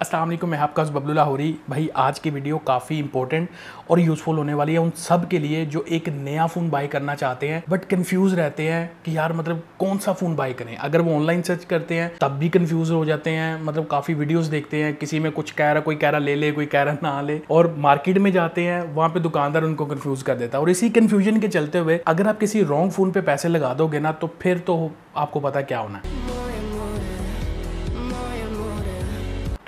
अस्सलाम वालेकुम, मैं आपका हो रही भाई, आज की वीडियो काफ़ी इंपॉर्टेंट और यूज़फुल होने वाली है उन सब के लिए जो एक नया फ़ोन बाय करना चाहते हैं बट कंफ्यूज रहते हैं कि यार मतलब कौन सा फ़ोन बाय करें। अगर वो ऑनलाइन सर्च करते हैं, तब भी कंफ्यूज हो जाते हैं मतलब काफ़ी वीडियोस देखते हैं, किसी में कुछ कह रहा, कोई कह रहा, ले ले, कोई कह रहा, ना ले, और मार्केट में जाते हैं, वहाँ पर दुकानदार उनको कन्फ्यूज़ कर देता है। और इसी कन्फ्यूज़न के चलते हुए अगर आप किसी रॉन्ग फ़ोन पर पैसे लगा दोगे ना तो फिर तो आपको पता क्या होना है।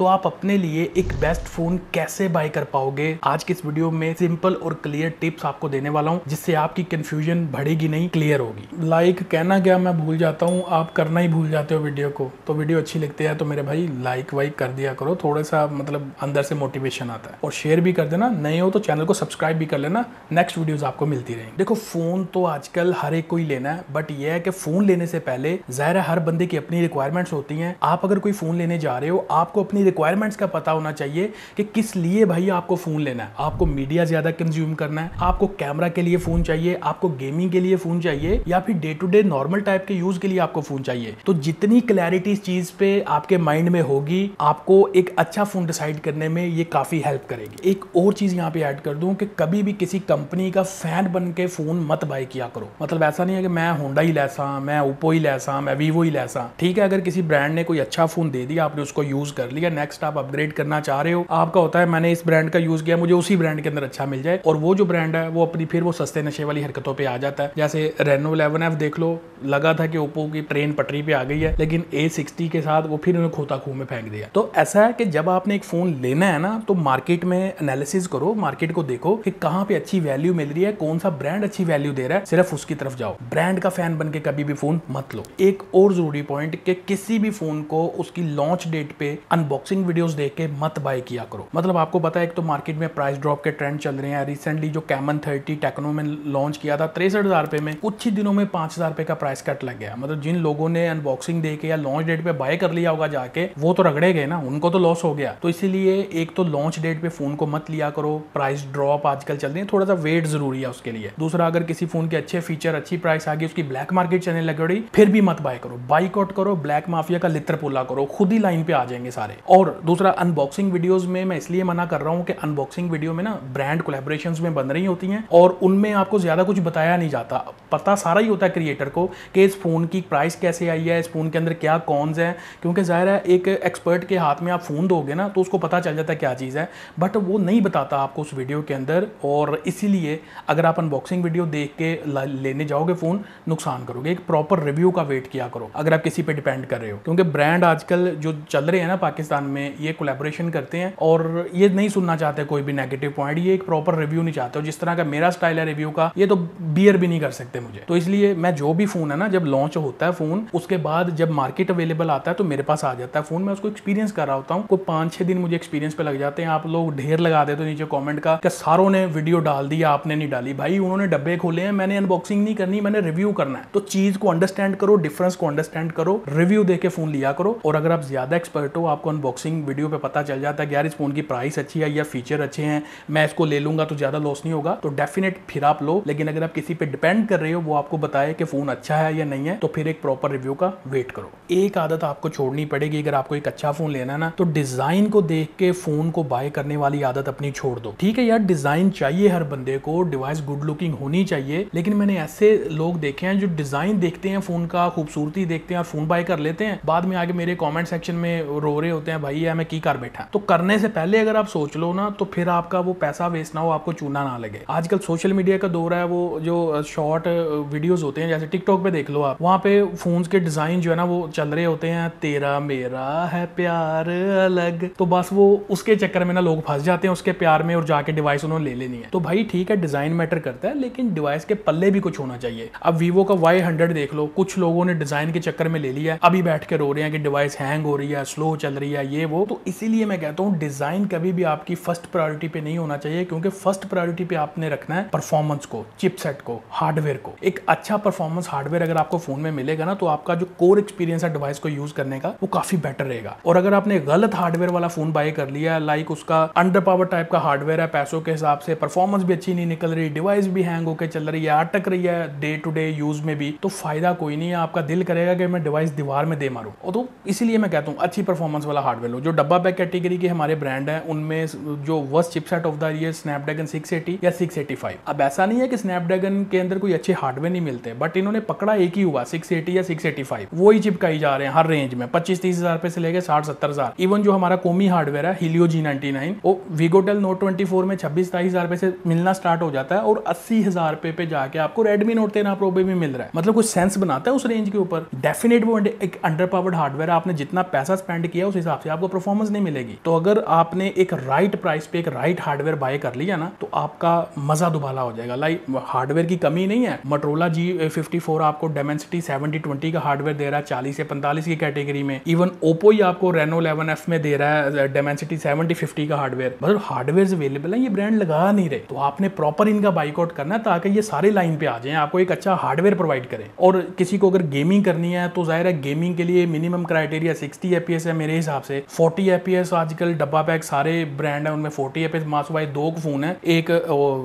तो आप अपने लिए एक बेस्ट फ़ोन कैसे बाय कर पाओगे? आज की इस वीडियो में सिंपल और क्लियर टिप्स आपको देने वाला हूँ जिससे आपकी कंफ्यूजन बढ़ेगी नहीं क्लियर होगी। लाइक like, कहना क्या मैं भूल जाता हूँ आप करना ही भूल जाते हो वीडियो को। तो वीडियो अच्छी लगती है तो मेरे भाई लाइक वाइक कर दिया करो थोड़ा सा मतलब अंदर से मोटिवेशन आता है। और शेयर भी कर देना नए हो तो चैनल को सब्सक्राइब भी कर लेना नेक्स्ट वीडियोज़ आपको मिलती रहेंगी। देखो फ़ोन तो आजकल हर एक को ही लेना है बट यह है कि फ़ोन लेने से पहले ज़ाहिर है हर बंदे की अपनी रिक्वायरमेंट्स होती हैं। आप अगर कोई फ़ोन लेने जा रहे हो आपको अपनी रिक्वायरमेंट्स का पता होना चाहिए कि किस लिए भाई आपको फ़ोन लेना है। आपको मीडिया ज़्यादा कंज्यूम करना है। आपको कैमरा के लिए फ़ोन चाहिए, आपको गेमिंग के लिए फ़ोन चाहिए, या फिर day to day normal type के यूज़ के लिए आपको फ़ोन चाहिए। तो जितनी क्लैरिटी इस चीज़ पे आपके माइंड में होगी, आपको एक अच्छा फ़ोन डिसाइड करने में ये काफ़ी हेल्प करेगी। एक और चीज़ यहाँ पे ऐड कर दूँ कि कभी भी किसी कंपनी का फ़ैन बन के फ़ोन मत बाय किया करो। मतलब ऐसा नहीं है कि मैं होंडा ही लैसा, मैं ओप्पो ही लैसा, मैं वीवो ही लैसा। ठीक है, अगर किसी ब्रांड ने कोई अच्छा फ़ोन दे दिया, आपने उसको यूज़ कर लिया नेक्स्ट आप अपग्रेड करना चाह रहे हो, आपका होता है मैंने इस ब्रांड का यूज़ किया, मुझे उसी ब्रांड के अंदर अच्छा मिल जाए। और वो जो ब्रांड है, वो अपनी फिर वो सस्ते नशे वाली हरकतों पर आ जाता है। जैसे रेनो इलेवन देख लो, लगा था कि ओप्पो की ट्रेन पटरी पे आ गई है, लेकिन ए के साथ वो फिर उन्हें खोता खूह में फेंक दिया। तो ऐसा है कि जब आपने एक फ़ोन लेना है ना तो मार्केट में एनालिसिस करो मार्केट को देखो कि कहाँ पे अच्छी वैल्यू मिल रही है, कौन सा ब्रांड अच्छी वैल्यू दे रहा है, सिर्फ़ उसकी तरफ़ जाओ। ब्रांड का फ़ैन बन के कभी भी फ़ोन मत लो। एक और ज़रूरी पॉइंट कि किसी भी फ़ोन को उसकी लॉन्च डेट पे अनबॉक्सिंग वीडियोस देख के मत बाय किया करो। मतलब आपको पता है, एक तो मार्केट में प्राइस ड्रॉप के ट्रेंड चल रहे हैं। रिसेंटली जो कैमन थर्टी टेक्नो में लॉन्च किया था, तिरसठ हज़ार रुपए में, कुछ ही दिनों में पाँच हज़ार रुपए का प्राइस कट लग गया। मतलब जिन लोगों ने अनबॉक्सिंग दे के या लॉन्च डेट पे बाय कर लिया होगा जाके, वो तो रगड़े गए ना, उनको तो लॉस हो गया। तो इसीलिए एक तो लॉन्च डेट पे फ़ोन को मत लिया करो। प्राइस ड्रॉप आजकल चल रही है, थोड़ा सा वेट ज़रूरी है उसके लिए। दूसरा, अगर किसी फ़ोन के अच्छे फीचर अच्छी प्राइस आ गई, उसकी ब्लैक मार्केट चलने लग रही फिर भी मत बाय करो। बाइकआउट करो ब्लैक माफिया का लित्र पोला करो। खुद ही लाइन पे आ जाएँगे सारे। और दूसरा अनबॉक्सिंग वीडियोज़ में मैं इसलिए मना कर रहा हूँ कि अनबॉक्सिंग वीडियो में ना ब्रांड कोलेब्रेशन में बन रही होती हैं और उनमें आपको ज़्यादा कुछ बताया नहीं जाता। पता सारा ही होता है क्रिएटर को कि इस फ़ोन की प्राइस कैसे आई है, इस फ़ोन के अंदर क्या कॉन्स हैं, क्योंकि ज़ाहिर है, एक एक्सपर्ट के हाथ में आप फ़ोन दोगे ना तो उसको पता चल जाता है क्या चीज़ है। बट वो नहीं बताता आपको उस वीडियो के अंदर और इसीलिए अगर आप अनबॉक्सिंग वीडियो देख के लेने जाओगे फ़ोन नुकसान करोगे। एक प्रॉपर रिव्यू का वेट किया करो, अगर आप किसी पर डिपेंड कर रहे हो। क्योंकि ब्रांड आजकल जो चल रहे हैं ना, पाकिस्तान में ये कोलेबोरेशन करते हैं और ये नहीं सुनना चाहते कोई भी नेगेटिव पॉइंट ये एक प्रॉपर रिव्यू नहीं चाहते। और जिस तरह का मेरा स्टाइल है रिव्यू का, ये तो बियर भी नहीं कर सकते मुझे। तो इसलिए मैं जो भी फ़ोन है ना, जब लॉन्च होता है फ़ोन उसके बाद जब मार्केट अवेलेबल आता है तो मेरे पास आ जाता है फ़ोन मैं उसको एक्सपीरियंस कर रहा होता हूँ। कोई पाँच छह दिन मुझे एक्सपीरियंस पे लग जाते हैं। आप लोग ढेर लगा देते हो नीचे कॉमेंट का सारों ने वीडियो डाल दिया आपने नहीं डाली। भाई, उन्होंने डब्बे खोले हैं, मैंने अनबॉक्सिंग नहीं करनी, मैंने रिव्यू करना है। तो चीज़ को अंडरस्टैंड करो डिफरेंस को अंडरस्टैंड करो रिव्यू देके फ़ोन लिया करो। और अगर आप ज़्यादा एक्सपर्ट हो, आपको अनबॉक्सिंग वीडियो पे पता चल जाता है कि यार, इस फ़ोन की प्राइस अच्छी है या फीचर अच्छे हैं, मैं इसको ले लूँगा तो ज़्यादा लॉस नहीं होगा। तो डेफिनेट फिर आप लो, लेकिन अगर आप किसी पे डिपेंड कर रहे हो, वो आपको बताए कि फ़ोन अच्छा है या नहीं है तो फिर एक प्रॉपर रिव्यू का वेट करो। एक आदत आपको छोड़नी पड़ेगी, अगर आपको एक अच्छा फ़ोन लेना है ना तो डिज़ाइन को देख के फ़ोन को बाय करने वाली आदत अपनी छोड़ दो। ठीक है यार डिज़ाइन चाहिए हर बंदे को डिवाइस गुड लुकिंग होनी चाहिए, लेकिन मैंने ऐसे लोग देखे हैं जो डिज़ाइन देखते हैं फ़ोन का, खूबसूरती देखते हैं और फ़ोन बाय कर लेते हैं। बाद में आगे मेरे कॉमेंट सेक्शन में रो रहे होते हैं भाई है मैं की कर बैठा। तो करने से पहले अगर आप सोच लो ना तो फिर आपका वो पैसा वेस्ट ना हो, आपको चूना ना लगे। आजकल सोशल मीडिया का दौर है, वो जो शॉर्ट वीडियोस होते हैं, जैसे टिकटॉक पे देख लो आप, वहाँ पे फोन्स के डिज़ाइन जो है ना, वो चल रहे होते हैं, तेरा मेरा है प्यार अलग। तो बस वो उसके चक्कर में ना लोग फंस जाते हैं, उसके प्यार में और जाके डिवाइस उन्होंने ले लेनी है। तो भाई, ठीक है डिज़ाइन मैटर करता है, लेकिन डिवाइस के पल्ले भी कुछ होना चाहिए। अब वीवो का वाई हंड्रेड देख लो, कुछ लोगों ने डिज़ाइन के चक्कर में ले लिया अभी बैठ के रो रहे हैं कि डिवाइस हैंग हो रही है स्लो चल रही है ये वो तो इसीलिए मैं कहता हूँ डिज़ाइन कभी भी आपकी फ़र्स्ट प्रायोरिटी पे नहीं होना चाहिए, क्योंकि फ़र्स्ट प्रायोरिटी पे आपने रखना है परफॉर्मेंस को चिपसेट को हार्डवेयर को। एक अच्छा परफॉर्मेंस हार्डवेयर अगर आपको फ़ोन में मिलेगा ना तो आपका जो कोर एक्सपीरियंस है डिवाइस को यूज़ करने का, वो काफ़ी बेटर रहेगा। और अगर आपने गलत हार्डवेयर वाला फ़ोन बाय कर लिया लाइक उसका अंडर पावर टाइप का हार्डवेयर है, पैसों के हिसाब से परफॉर्मेंस भी अच्छी नहीं निकल रही डिवाइस भी हैंग होकर चल रही है, अटक रही है डे टू डे यूज़ में भी तो फ़ायदा कोई नहीं है, आपका दिल करेगा कि मैं डिवाइस दीवार में दे मारूं। और तो इसीलिए मैं कहता हूँ, अच्छी परफॉर्मेंस वाला हार्डवेयर हार्डवेयर लो जो डब्बा पैक कैटेगरी के हमारे ब्रांड हैं, उनमें जो worst chipset of the year Snapdragon 680 या 685 अब ऐसा नहीं है कि स्नैपड्रैगन के अंदर कोई अच्छे हार्डवेयर नहीं मिलते बट इन्होंने पकड़ा एक ही हुआ 680 या 685 वो ही चिपकाई जा रहे हैं, हर रेंज में, पच्चीस तीस हज़ार रुपए से लेकर साठ सत्तर हज़ार। इवन जो हमारा कोमी हार्डवेयर है हिलियो जी नाइनटी नाइन वो वीगोटेल नोट ट्वेंटी फोर में छब्बीस सताईस हज़ार रुपए से मिलना स्टार्ट हो जाता है, और अस्सी हज़ार रुपए पे जाके आपको रेडमी नोट तेरह प्रो भी मिल रहा है। मतलब कुछ सेंस बनाता है उस रेंज के ऊपर। डेफिनेट वो एक अंडर पावर्ड हार्डवेयर आपने जितना पैसा स्पेंड किया उस हिसाब से आपको परफॉर्मेंस नहीं मिलेगी। तो अगर आपने एक राइट प्राइस पे एक राइट हार्डवेयर बाय कर लिया ना तो आपका मज़ा दुबाला हो जाएगा। लाइक हार्डवेयर की कमी नहीं है। मटरोला जी फिफ्टी फोर आपको डेमेंसिटी सेवेंटी ट्वेंटी का हार्डवेयर दे रहा है, चालीस से पैंतालीस की कैटेगरी में। इवन ओप्पो ही आपको रेनो इलेवन एफ़ में दे रहा है डेमेंसिटी सेवेंटी फिफ्टी का हार्डवेयर मतलब हार्डवेयर अवेलेबल है, ये ब्रांड लगा नहीं रहे। तो आपने प्रॉपर इनका बाइकआउट करना है ताकि ये सारे लाइन पे आ जाए, आपको एक अच्छा हार्डवेयर प्रोवाइड करें। और किसी को अगर गेमिंग करनी है तो ज़ाहिर है गेमिंग के लिए मिनिमम क्राइटेरिया सिक्सटी एपीएस है मेरे हिसाब से। फोर्टी एपीएस आजकल डब्बा पैक सारे ब्रांड है, उनमें फोर्टी एपीएस मासू भाई दो फ़ोन है। एक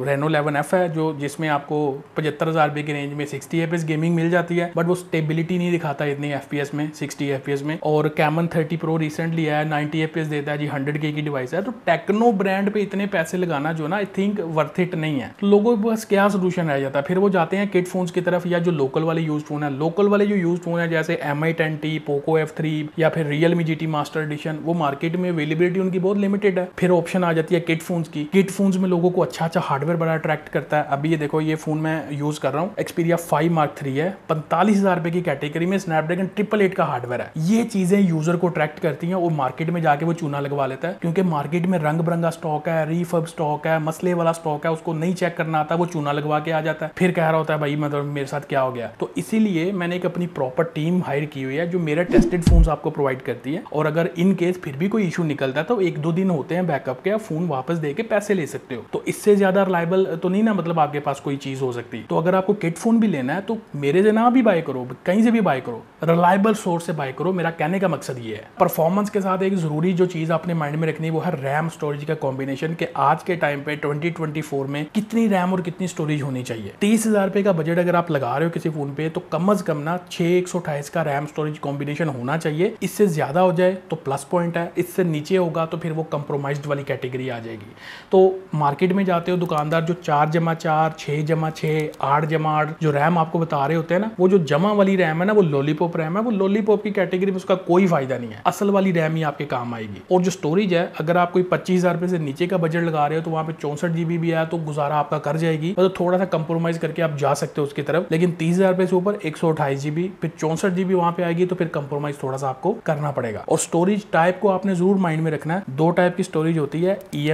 रेनो इलेवन एफ़ है, जो जिसमें आपको पचहत्तर हज़ार रुपए की रेंज में सिक्सटी एपीएस गेमिंग मिल जाती है बट वो स्टेबिलिटी नहीं दिखाता इतनी एफपीएस में सिक्सटी एफपीएस में। और कैमन थर्टी प्रो रिसेंटली आया नाइनटी एफपीएस देता है जी हंड्रेड के की डिवाइस है। तो टेक्नो ब्रांड पे इतने पैसे लगाना जो ना आई थिंक वर्थ इट नहीं है। लोगों के पास क्या सोल्यूशन रह जाता है? फिर वो जाते हैं किट फ़ोन की तरफ़, या जो लोकल वाले यूज़ फ़ोन है। लोकल वाले जो यूज़ फ़ोन है, जैसे M I ten T Poco F three या फिर Realme G T master edition वो मार्केट में अवेलेबिलिटी उनकी बहुत लिमिटेड है। फिर ऑप्शन आ जाती है किट फ़ोन की। किट फ़ोन में लोगों को अच्छा अच्छा हार्डवेयर बड़ा अट्रैक्ट करता है। अभी ये देखो, ये फ़ोन मैं यूज़ कर रहा हूँ। एक्सपीरिया फाइव मार्क थ्री है। पैंतालीस हज़ार रुपए की कैटेगरी में स्नैपड्रैगन ट्रिपल एट का हार्डवेयर है। ये चीज़ें यूज़र को अट्रैक्ट करती हैं और मार्केट में जाके वो चूना लगवा लेता है। क्योंकि मार्केट में रंग बिरंगा स्टॉक है रीफब स्टॉक है, मसले वाला स्टॉक है, उसको नहीं चेक करना आता, वो चूना लगवा के आ जाता है। फिर कह रहा होता है, भाई मतलब मेरे साथ क्या हो गया? तो इसीलिए मैंने एक अपनी प्रॉपर टीम हायर की हुई है, जो मेरा टेस्टेड फ़ोन आपको प्रोवाइड करती है। और अगर इन केस फिर भी कोई इशू निकलता है तो एक दो दिन होते हैं बैकअप के, आप फ़ोन वापस दे के पैसे ले सकते हो। तो इससे ज़्यादा रिलायबल तो नहीं ना मतलब आपके पास कोई चीज़ हो सकती। तो अगर आपको किट फ़ोन भी लेना है तो मेरे से ना भी बाय करो, कहीं से भी बाय करो। रिलायबल सोर्स से बाय करो, मेरा कहने का मकसद ये है। परफॉर्मेंस के साथ एक ज़रूरी जो चीज़ आपने माइंड में रखनी है, वो है रैम स्टोरेज का कॉम्बिनेशन के आज के टाइम पे 2024 में कितनी रैम और कितनी स्टोरेज होनी चाहिए। तीस हज़ार का बजट अगर आप लगा रहे हो किसी फ़ोन पे तो कम अज कम ना अठाईस का रैम स्टोरेज कॉम्बिनेशन होना चाहिए। इससे ज़्यादा हो जाए तो प्लस पॉइंट है, इससे नीचे होगा तो फिर वो कंप्रोमाइज वाली कैटेगरी आ जाएगी। तो मार्केट में जाते हो, दुकानदार जो चार जमा चार, छह जमा छह, आठ जमा आठ, जो रैम आपको बता रहे होते हैं ना, वो जो जमा वाली रैम है ना, वो लॉलीपॉप रैम है, वो लॉलीपॉप की कैटेगरी में उसका कोई फ़ायदा नहीं है। असल वाली रैम ही आपके काम आएगी। और जो स्टोरेज है, अगर आप कोई पच्चीस हज़ार से नीचे का बजट लगा रहे हो तो वहाँ पे चौसठ जीबी भी है तो गुजारा आपका कर जाएगी। मतलब थोड़ा सा कंप्रोमाइज करके आप जा सकते हो उसकी तरफ़, लेकिन तीस हज़ार से ऊपर एक सौ अठाईस जीबी फिर चौसठ जीबी वहाँ पे आएगी तो फिर कंप्रोमाइज थोड़ा सा आपको करना पड़ेगा। और स्टोरेज टाइप को आपने ज़रूर माइंड में रखना है। दो टाइप की स्टोरेज होती है ई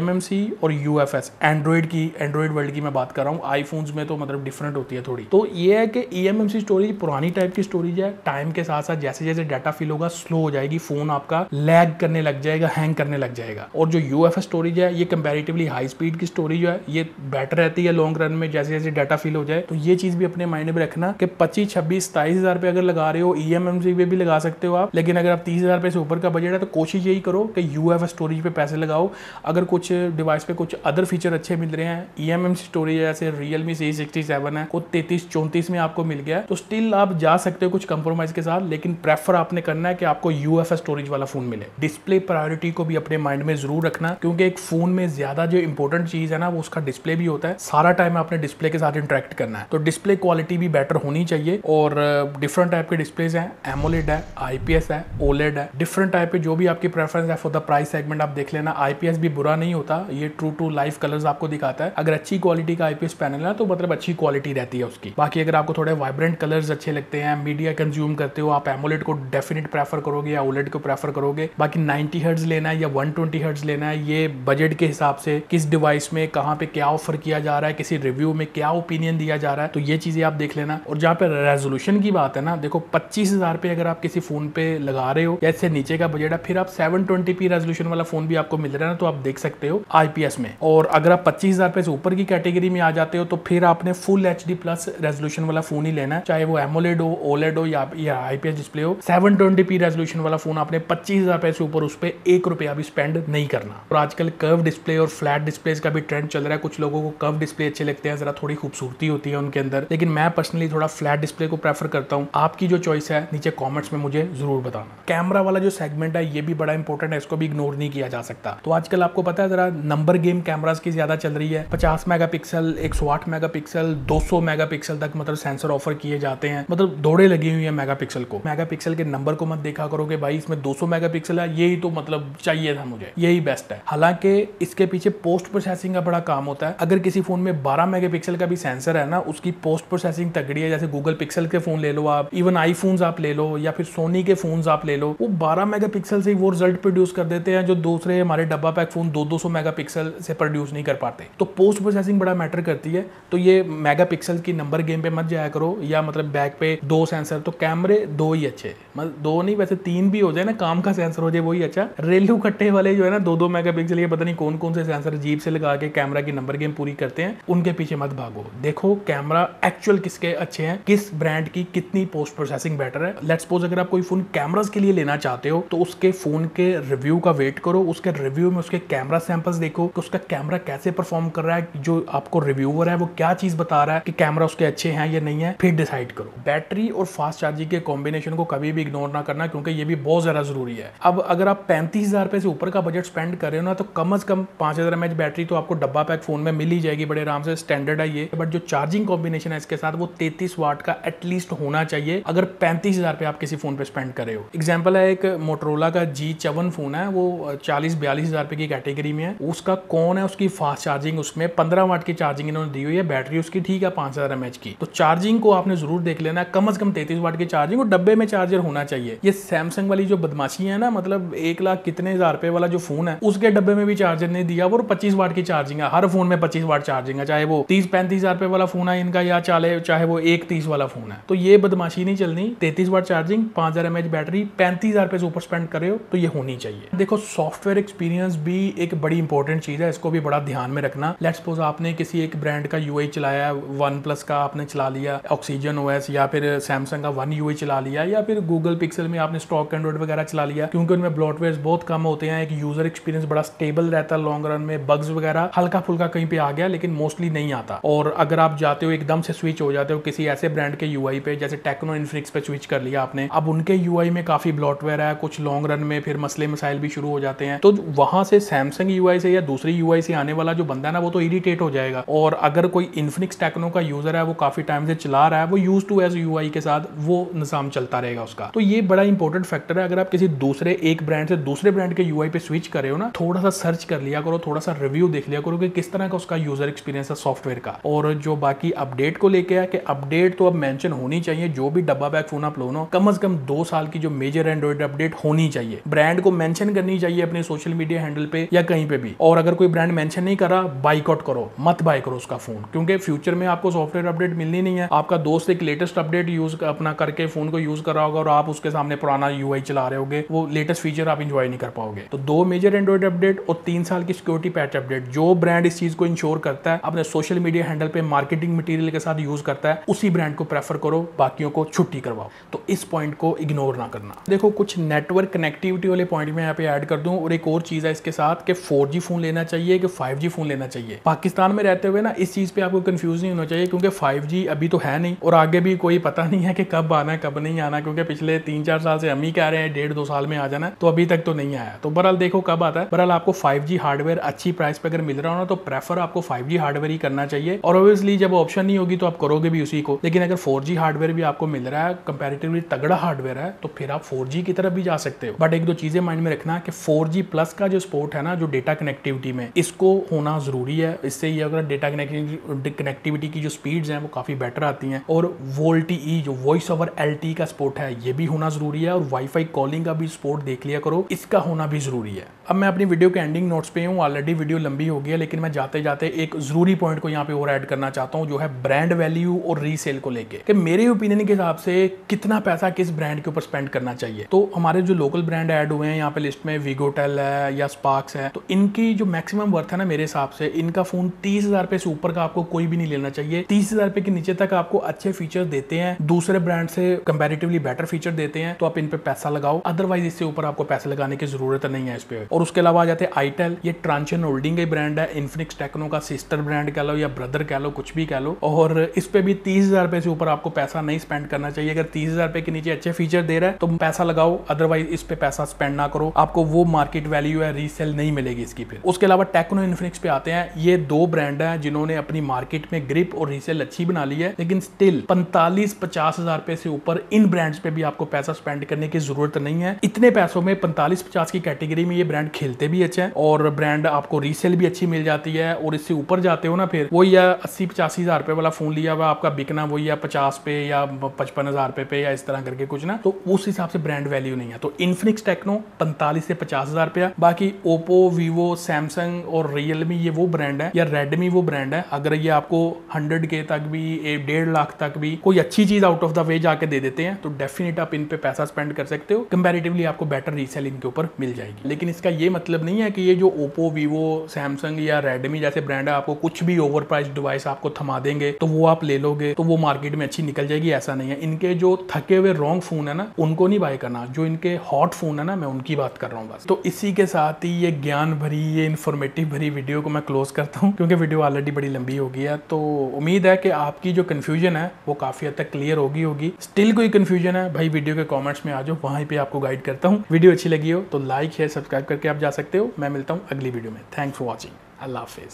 और यू एफ़ एस एंड्रॉइड की एंड्रॉइड वर्ल्ड की मैं बात कर रहा हूँ। आईफोन्स में तो मतलब डिफरेंट होती है थोड़ी। तो ये है कि ई स्टोरेज पुरानी टाइप की स्टोरेज है। टाइम के साथ साथ जैसे जैसे डाटा फिल होगा स्लो हो जाएगी। फ़ोन आपका लैग करने लग जाएगा हैंग करने लग जाएगा। और जो यू एफ़ एस स्टोरेज है, ये कंपेरेटिवली हाई स्पीड की स्टोरेज है। ये बेटर रहती है लॉन्ग रन में, जैसे जैसे डाटा फिल हो जाए। तो ये चीज़ भी अपने माइंड में रखना कि पच्चीस, छब्बीस, सताईस हज़ार रुपए अगर लगा रहे हो ई एम एम सी पे भी लगा सकते हो आप। लेकिन अगर आप तीस हज़ार रुपए से ऊपर का बजट है तो कोशिश यही करो कि यू एफ़ स्टोरेज पे पैसे लगाओ। अगर कुछ डिवाइस पे कुछ अदर फीचर अच्छे मिल रहे हैं ई एम एम स्टोरेज जैसे Realme C sixty seven है कुछ तैतीस चौंतीस में आपको मिल गया तो स्टिल आप जा सकते हो कुछ कंप्रोमाइज के साथ, लेकिन प्रेफर आपने करना है कि आपको यू एफ़ स्टोरेज वाला फ़ोन मिले। डिस्प्ले प्रायोरिटी को भी अपने माइंड में ज़रूर रखना, क्योंकि एक फ़ोन में ज़्यादा जो इंपॉर्टेंट चीज़ है ना, वो उसका डिस्प्ले भी होता है। सारा टाइम आपने डिस्प्ले के साथ इंटरेक्ट करना है। तो डिस्प्ले क्वालिटी भी बेटर होनी चाहिए, और डिफरेंट टाइप के डिस्प्लेज हैं एमोलेड है आईपीएस है ओलेड है डिफरेंट टाइप के जो भी आपकी प्रेफरेंस है फॉर द प्राइस सेगमेंट आप देख लेना। आईपीएस भी बुरा नहीं होता, ये ट्रू टू लाइफ कलर्स आपको दिखाता है। अगर अच्छी क्वालिटी का आईपीएस पैनल है तो मतलब अच्छी क्वालिटी रहती है उसकी। बाकी अगर आपको थोड़े वाइब्रेंट कलर्स अच्छे लगते हैं मीडिया कंज्यूम करते हो, आप एमोलेड को डेफिनेट प्रेफर करोगे या ओलेड को प्रेफर करोगे, बाकी 90 हर्ट्ज लेना है या 120 हर्ट्ज लेना है, ये बजट के हिसाब से किस डिवाइस में, कहाँ पे क्या ऑफ़र किया जा रहा है, किसी रिव्यू में क्या ओपिनियन दिया जा रहा है तो ये चीज़ें आप देख लेना। और जहाँ पे रेजोल्यूशन की बात है ना, देखो पच्चीस हज़ार पे अगर आप किसी फ़ोन पे लगा रहे हो, या इससे नीचे का बजट है फिर आप सेवन ट्वेंटी पी रेजोल्यूशन वाला फ़ोन भी आपको मिल रहा है ना तो आप देख सकते हो आईपीएस में। और अगर आप पच्चीस हज़ार से ऊपर की कैटेगरी में आ जाते हो तो फिर आपने full H D plus resolution वाला फ़ोन ही लेना है। चाहे वो एमोलेड हो ओलेड हो या, आईपीएस डिस्प्ले हो सेवन ट्वेंटी रेजोल्यूशन वाला फ़ोन आपने पच्चीस हज़ार से ऊपर उस पर एक रुपया भी स्पेंड नहीं करना। और आजकल कर्व डिस्प्ले और फ्लैट डिस्प्ले का भी ट्रेंड चल रहा है। कुछ लोगों को कर्व डिस्प्ले अच्छे लगते हैं जरा थोड़ी खूबसूरती होती है उनके अंदर। लेकिन मैं पर्सनली थोड़ा फ्लैट डिस्प्ले को प्रेफर करता हूँ। आपकी जो चॉइस है नीचे कॉमेंट्स में मुझे ज़रूर बताना। कैमरा वाला जो सेगमेंट है है ये भी बड़ा इंपॉर्टेंट है, इसको भी इग्नोर नहीं किया जा सकता। तो आजकल आपको पता है, जरा नंबर गेम कैमराज की ज़्यादा चल रही है। पचास मेगा पिक्सल एक सौ आठ मेगा पिक्सल दो सौ मेगा पिक्सल तक मतलब सेंसर ऑफ़र किए जाते हैं। मतलब दौड़े लगी हुई है मेगा पिक्सल को। मेगा पिक्सल के नंबर को मत देखा करोगे भाई इसमें दो सौ मेगा पिक्सल है, यही तो मतलब चाहिए था मुझे। यही बेस्ट है। हालाँकि इसके पीछे पोस्ट प्रोसेसिंग का बड़ा काम होता है। अगर किसी फ़ोन में बारह मेगा पिक्सल का भी सेंसर है ना, उसकी पोस्ट प्रोसेसिंग तगड़ी है, जैसे गूगल पिक्सल के फ़ोन ले लो आप इवन आईफोन्स आप ले लो, या फिर सोनी के फ़ोन आप ले लो, वो 12 मेगापिक्सल से ही वो रिज़ल्ट प्रोड्यूस कर देते हैं जो दूसरे हमारे डब्बा पैक फ़ोन दो दो सौ मेगापिक्सल से प्रोड्यूस नहीं कर पाते। तो पोस्ट प्रोसेसिंग बड़ा मैटर करती है। तो ये मेगापिक्सल की नंबर गेम पे मत जाया करो, या मतलब बैक पे दो सेंसर तो कैमरे दो ही अच्छे। मतलब दो नहीं, वैसे तीन भी हो जाए ना, काम का सेंसर हो जाए, वही अच्छा। रेलू कट्टे वाले जो है ना, दो दो मेगा पिक्सल ये पता नहीं कौन कौन से सेंसर जीप से लगा के कैमरा की नंबर गेम पूरी करते हैं, उनके पीछे मत भागो। देखो कैमरा एक्चुअल किसके अच्छे हैं, किस ब्रांड की कितनी पोस्ट प्रोसेसिंग बेटर है। लेट्स सपोज़ अगर आप कोई फ़ोन कैमराज के लिए लेना चाहते हो तो उसके फ़ोन के रिव्यू का वेट करो, उसके रिव्यू में उसके कैमरा सैंपल्स देखो कि उसका कैमरा कैसे परफॉर्म कर रहा है जो आपको रिव्यूअर है, वो क्या चीज़ बता रहा है कि कैमरा उसके अच्छे हैं या नहीं है, फिर डिसाइड करो। बैटरी और फास्ट चार्जिंग के कॉम्बिनेशन को कभी भी इग्नोर ना करना, क्योंकि ये भी बहुत ज़्यादा ज़रूरी है। अब अगर आप पैंतीस हज़ार से ऊपर का बजट स्पेंड कर रहे हो ना तो कम अज कम पाँच हज़ार एमएच बैटरी तो आपको डब्बा पैक फ़ोन में मिल ही जाएगी, बड़े आराम से स्टैंडर्ड है ये। बट जो चार्जिंग कॉम्बिनेशन है इसके साथ, वो तेतीस वाट का एटलीस्ट होना चाहिए, अगर पैंतीस हज़ार आप किसी फ़ोन पे स्पेंड कर रहे हो। एग्ज़ाम्पल है एक मोटरोला का जी चवन फ़ोन है, वो चालीस, बयालीस हज़ार रुपए की कैटेगरी में है। उसका कौन है, उसकी फास्ट चार्जिंग उसमें, पंद्रह वाट की चार्जिंग इन्होंने दी हुई है, बैटरी उसकी ठीक है, पाँच हज़ार एमएच की। तो चार्जिंग को आपने ज़रूर देख लेना कम अज कम तैतीस वाट की चार्जिंग और डब्बे में चार्जर होना चाहिए। ये सैमसंग वाली जो बदमाशी है ना मतलब एक लाख कितने हज़ार रुपए वाला जो फ़ोन है, उसके डब्बे में भी चार्जर नहीं दिया वो पच्चीस वाट की चार्जिंग है, हर फ़ोन में पच्चीस वाट चार्जिंग है, चाहे वो तीस, पैंतीस हज़ार रुपए वाला फ़ोन है इनका या चाले, चाहे वो एक तीस वाला फ़ोन है। तो ये बदमाशी नहीं चलनी, तैतीस वाट चार्जिंग, पाँच हज़ार एमएच बैटरी, पैंतीस हज़ार रुपए से ऊपर स्पेंड करे हो तो ये होनी चाहिए। देखो सॉफ्टवेयर एक्सपीरियंस भी एक बड़ी इंपॉर्टेंट चीज़ है, इसको भी बड़ा ध्यान में रखना। लेट सपोज़ आपने किसी एक ब्रांड का यूआई चलाया वन प्लस का आपने चला लिया ऑक्सीजन ओएस या फिर सैमसंग का वन यूआई चला लिया, या फिर गूगल पिक्सल में आपने स्टॉक एंड्रॉइड वगैरह चला लिया, क्योंकि उनमें ब्लॉटवेयर बहुत कम होते हैं, एक यूज़र एक्सपीरियंस बड़ा स्टेबल रहता है लॉन्ग रन में बग्स वगैरह हल्का फुल्का कहीं पे आ गया, लेकिन मोस्टली नहीं आता। और अगर आप जाते हो, एकदम से स्विच हो जाते हो किसी ऐसे ब्रांड के यूआई पे, जैसे टेक्नो इनफ्रिक्स पे स्विच कर लिया आपने, अब उनके यूआई में काफ़ी ब्लॉटवेयर है, कुछ लॉन्ग रन में, फिर मसले, मसाइल भी शुरू हो जाते हैं। तो वहाँ से सैमसंग यूआई से या दूसरी यूआई से आने वाला जो बंदा है ना, वो तो इरिटेट हो जाएगा। और अगर कोई इन्फिनिक्स टेक्नो का यूज़र है, वो काफ़ी टाइम से चला रहा है, वो यूज़ टू एज यूआई के साथ, वो निज़ाम चलता रहेगा उसका। तो ये बड़ा इंपॉर्टेंट फैक्टर है, अगर आप किसी दूसरे एक ब्रांड से दूसरे ब्रांड के यूआई पे स्विच कर रहे हो ना थोड़ा सा सर्च कर लिया करो थोड़ा सा रिव्यू देख लिया करो कि किस तरह का उसका यूज़र एक्सपीरियंस है सॉफ्टवेयर का। और जो बाकी अपडेट को लेके है कि अपडेट तो अब मेंशन होनी चाहिए, जो भी डब्बा बैग फ़ोन आप लो कम अज कम दो साल की जो मेजर एंड्रॉइड अपडेट होनी चाहिए। ब्रांड को मेंशन करनी चाहिए अपने सोशल मीडिया हैंडल पे या कहीं पे भी। और अगर कोई ब्रांड मेंशन नहीं कर बाइकआउट करो। मत बाय करो उसका फ़ोन क्योंकि फ्यूचर में आपको सॉफ्टवेयर अपडेट मिलनी नहीं है। आपका दोस्त एक लेटेस्ट अपडेट यूज़ अपना करके फ़ोन को यूज़ कर रहा होगा और आप उसके सामने पुराना यू चला रहे होगे। वो लेटेस्ट फीचर आप इंजॉय नहीं कर पाओगे। तो दो मेजर एंड्रॉइड अपडेट और तीन साल की सिक्योरिटी पैच अपडेट जो ब्रांड इस चीज़ को इंश्योर करता है, अपने सोशल मीडिया हैंडल पे मार्केटिंग मटेरियल के साथ यूज़ करता है, उसी ब्रांड को प्रेफर करो। बाकियों को छुट्टी करवाओ। तो इस पॉइंट को इग्नोर ना करना। देखो, कुछ नेटवर्क कनेक्टिविटी वाले पॉइंट में यहाँ पे ऐड कर दूँ, और एक और चीज़ है इसके साथ कि 4G फ़ोन लेना चाहिए कि 5G फ़ोन लेना चाहिए। पाकिस्तान में रहते हुए ना, इस चीज़ पे आपको कंफ्यूज नहीं होना चाहिए क्योंकि 5G अभी तो है नहीं, और आगे भी कोई पता नहीं है कि कब आना है, कब नहीं आना, क्योंकि पिछले तीन चार साल से हम ही कह रहे हैं, डेढ़ दो साल में आ जाना तो अभी तक तो नहीं आया। तो बहरहाल देखो कब आता है। बहरहाल आपको फाइव हार्डवेयर अच्छी प्राइस पर अगर मिल रहा हो ना तो प्रेफर आपको फाइव हार्डवेयर ही करना चाहिए। और ऑब्वियसली जब ऑप्शन नहीं होगी तो आप करोगे भी उसी को। लेकिन अगर फोर हार्डवेयर भी आपको मिल रहा है कंपेरेटिवली तगड़ा हार्डवेयर है तो फिर आप फोर की तरफ़ भी जा सकते हो। बट एक दो चीज़ें माइंड में रखना कि फोर प्लस का जो स्पोर्ट है ना, जो डेटा कनेक्टिविटी में, इसको होना ज़रूरी है। इससे ये अगर डेटा कनेक्टिविटी की जो स्पीड्स हैं वो काफ़ी बेटर आती हैं। और वोल्टी ई जो वॉइस ओवर एल का स्पोर्ट है, ये भी होना ज़रूरी है। और वाईफाई कॉलिंग का भी स्पोर्ट देख लिया करो, इसका होना भी ज़रूरी है। अब मैं अपनी वीडियो के एंडिंग नोट्स पे हूँ। ऑलरेडी वीडियो लंबी हो गई है, लेकिन मैं जाते जाते एक ज़रूरी पॉइंट को यहाँ पे और ऐड करना चाहता हूँ, जो है ब्रांड वैल्यू और रीसेल को लेके। कि मेरे ओपिनियन के हिसाब से कितना पैसा किस ब्रांड के ऊपर स्पेंड करना चाहिए। तो हमारे जो लोकल ब्रांड ऐड हुए हैं, यहाँ पे लिस्ट में विगोटेल है या स्पार्क्स है। तो इनकी जो मैक्सिमम वर्थ है ना मेरे हिसाब से, इनका फ़ोन तीस हज़ार रुपए से ऊपर का आपको कोई भी नहीं लेना चाहिए। तीस हज़ार रुपए के नीचे तक आपको अच्छे फीचर देते हैं, दूसरे ब्रांड से कंपेरेटिवली बेटर फीचर देते हैं तो आप इन पे पैसा लगाओ। अदरवाइज़ इससे ऊपर आपको पैसे लगाने की ज़रूरत नहीं है इस पे। और उसके अलावा आ जाते हैं आईटेल ये ट्रांचन होल्डिंग का ब्रांड है इन्फिनिक्स टेक्नो का सिस्टर ब्रांड कह लो या ब्रदर कह लो, कुछ भी कह लो। और इस पे भी तीस हज़ार रुपए से ऊपर आपको पैसा नहीं स्पेंड करना चाहिए। अगर तीस हज़ार रुपए के नीचे अच्छे फीचर दे रहा है तो पैसा लगाओ। अदरवाइज़ इस पे पैसा स्पेंड ना करो, आपको वो मार्केट वैल्यू है रीसेल नहीं मिलेगी इसकी फिर। उसके अलावा टेक्नो इन्फिनिक्स पे आते हैं। ये दो ब्रांड है जिन्होंने अपनी मार्केट में ग्रिप और रीसेल अच्छी बना ली है, लेकिन स्टिल पैंतालीस पचास हज़ार रुपए से ऊपर इन ब्रांड्स पे भी आपको पैसा स्पेंड करने की ज़रूरत नहीं है। इतने पैसों में पैंतालीस पचास की कैटेगरी में ये ब्रांड खेलते भी अच्छे हैं और ब्रांड आपको रीसेल भी अच्छी मिल जाती है और इससे ऊपर जाते हो ना फिर, वही या अस्सी पचासी हज़ार रुपए वाला फ़ोन लिया हुआ आपका बिकना, वही या पचास पे या पचपन हज़ार रुपए पे या इस तरह करके कुछ ना तो उस हिसाब से ब्रांड वैल्यू नहीं है। तो इन्फिनिक्स टेक्नो पैंतालीस से पचास हज़ार रुपया। बाकी ओप्पो वीवो सैमसंग और रियलमी ये वो ब्रांड है, या रेडमी वो ब्रांड है। अगर ये आपको हंड्रेड के तक भी डेढ़ लाख तक भी कोई अच्छी चीज़ आउट ऑफ़ द वे जाके दे देते हैं तो डेफिनेट आप इन पे पैसा स्पेंड कर सकते हो। कंपेरेटिवली आपको बेटर रीसेल इनके ऊपर मिल जाएगी। लेकिन इसका ये मतलब नहीं है कि ये जो ओप्पो वीवो सैमसंग या रेडमी जैसे ब्रांड है, आपको कुछ भी ओवर प्राइस डिवाइस आपको थमा देंगे तो वो आप ले लोगे तो वो मार्केट में अच्छी निकल जाएगी, ऐसा नहीं है। इनके जो थके हुए रॉन्ग फ़ोन है ना, उनको नहीं बाय करना। जो इनके हॉट फ़ोन है ना, मैं उनकी बात कर रहा हूँ बस। तो इसी के साथ ही ये ज्ञान भरी, ये इन्फॉर्मेटिव भरी वीडियो को मैं क्लोज करता हूँ, क्योंकि वीडियो ऑलरेडी बड़ी लंबी हो गई है। तो उम्मीद है कि आपकी जो कन्फ्यूज़न है, वो काफ़ी हद तक क्लियर होगी होगी। स्टिल कोई कन्फ्यूज़न है, भाई वीडियो के कॉमेंट्स में आ जाओ, वहीं पर आपको गाइड करता हूँ। वीडियो अच्छी लगी हो तो लाइक शेयर सब्सक्राइब करके आप जा सकते हो। मैं मिलता हूँ अगली वीडियो में। थैंक्स फॉर वॉचिंग अल्लाह हाफिज़।